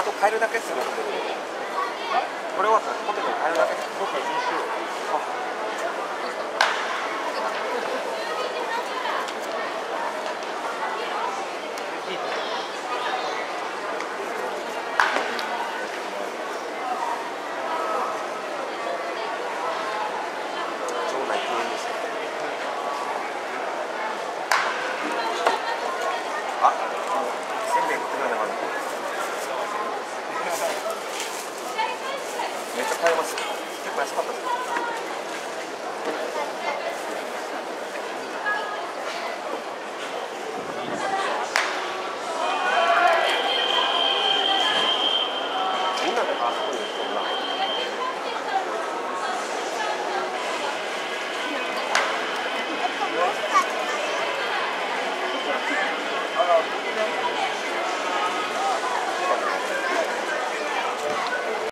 あと変えるだけっすね。これはさポテト変えるだけですどっかにしよう買えます。結構安かったです。